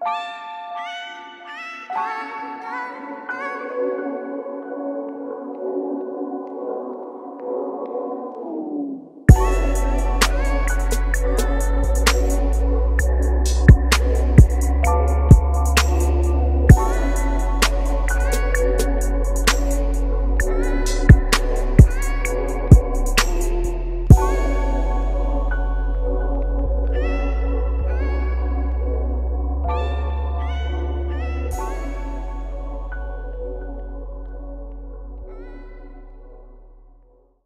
you